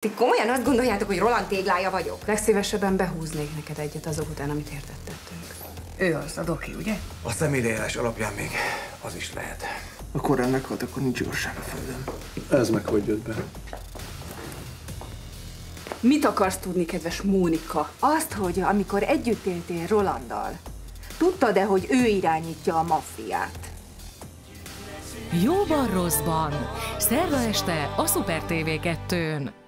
Ti komolyan azt gondoljátok, hogy Roland téglája vagyok? Legszívesebben behúznék neked egyet azok után, amit értettettünk. Ő az a doki, ugye? A személyrejelás alapján még az is lehet. A korán meghalt, akkor nincs igazság a földön. Ez meg hogy jött be? Mit akarsz tudni, kedves Mónika? Azt, hogy amikor együtt éltél Rolanddal, tudtad-e, hogy ő irányítja a maffiát? Jóban rosszban. Szerda este a super TV 2-n.